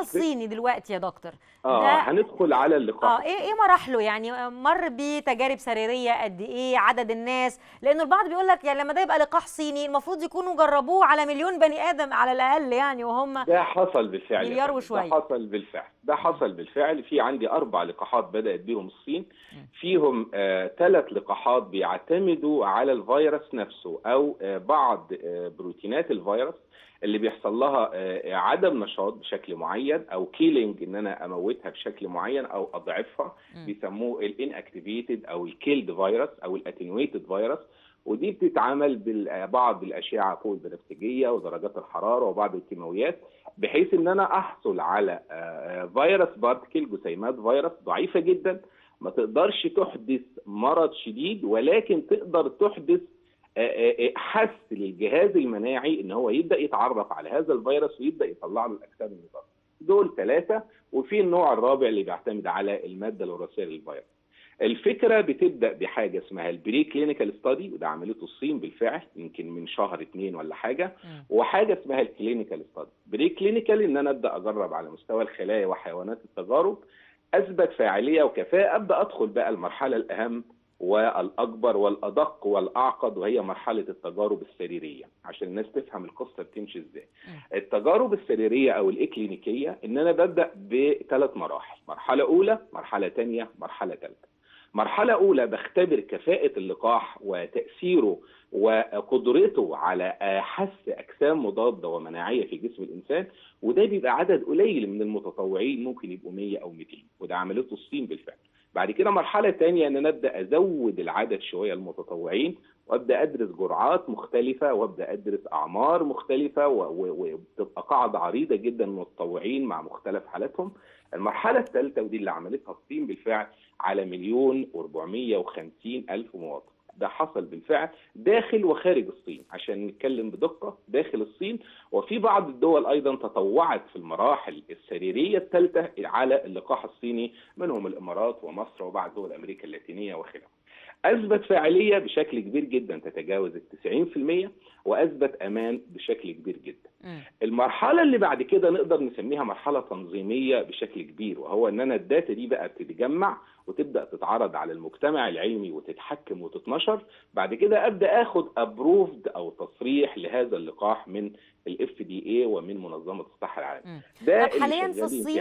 الصيني دلوقتي يا دكتور. آه هندخل على اللقاح. آه إيه إيه مراحله؟ يعني مر بتجارب سريرية قد إيه؟ عدد الناس؟ لأنه البعض بيقول لك يعني لما ده يبقى لقاح صيني المفروض يكونوا جربوه على مليون بني آدم على الأقل يعني وهم ده حصل بالفعل يا مليار. وشوية. ده حصل بالفعل. ده حصل بالفعل. في عندي أربع لقاحات بدأت بيهم الصين. فيهم ثلاث لقاحات بيعتمدوا على الفيروس نفسه أو آه بعض آه بروتينات الفيروس اللي بيحصل لها آه عدم نشاط بشكل معين. أو killing إن أنا أموتها بشكل معين أو أضعفها. بيسموه ال inactivated أو ال killed فيروس أو ال attenuated فيروس ودي بتتعمل ببعض الأشعة فوق البنفسجيه ودرجات الحرارة وبعض الكيماويات بحيث إن أنا أحصل على آه، فيروس particle جسيمات فيروس ضعيفة جدا ما تقدرش تحدث مرض شديد ولكن تقدر تحدث آه، آه، آه، حث للجهاز المناعي إن هو يبدأ يتعرف على هذا الفيروس ويبدأ يطلع له الأجسام المضادة. دول ثلاثة وفي النوع الرابع اللي بيعتمد على المادة الوراثية للفيروس. الفكرة بتبدأ بحاجة اسمها ال pre-clinical study وده عملته الصين بالفعل يمكن من شهر اتنين ولا حاجة. وحاجة اسمها ال clinical study pre-clinical إن أنا أبدأ أجرب على مستوى الخلايا وحيوانات التجارب أثبت فاعلية وكفاءة أبدأ أدخل بقى المرحلة الأهم والأكبر والأدق والأعقد وهي مرحلة التجارب السريرية. عشان الناس تفهم القصة بتمشي إزاي. التجارب السريرية أو الإكلينيكية إن أنا ببدأ بثلاث مراحل. مرحلة أولى مرحلة ثانية مرحلة ثالثه مرحلة أولى بختبر كفاءة اللقاح وتأثيره وقدرته على حث أجسام مضادة ومناعية في جسم الإنسان وده بيبقى عدد قليل من المتطوعين ممكن يبقوا 100 أو 200 وده عملته الصين بالفعل. بعد كده مرحلة تانية إن أنا أبدأ أزود العدد شوية المتطوعين وأبدأ أدرس جرعات مختلفة وأبدأ أدرس أعمار مختلفة و- و- وبتبقى قاعدة عريضة جدا من المتطوعين مع مختلف حالاتهم. المرحلة الثالثة ودي اللي عملتها الصين بالفعل على مليون و450 ألف مواطن. ده حصل بالفعل داخل وخارج الصين. عشان نتكلم بدقة داخل الصين وفي بعض الدول أيضا تطوعت في المراحل السريرية الثالثة على اللقاح الصيني منهم الإمارات ومصر وبعض دول أمريكا اللاتينية وخلافه أثبت فاعلية بشكل كبير جدا تتجاوز ال 90% وأثبت أمان بشكل كبير جدا. مم. المرحلة اللي بعد كده نقدر نسميها مرحلة تنظيمية بشكل كبير وهو إن أنا ال data دي بقى بتتجمع وتبدأ تتعرض على المجتمع العلمي وتتحكم وتتنشر. بعد كده أبدأ آخد approved أو تصريح لهذا اللقاح من ال FDA ومن منظمة الصحة العالمية مم. ده طب حاليا في الصين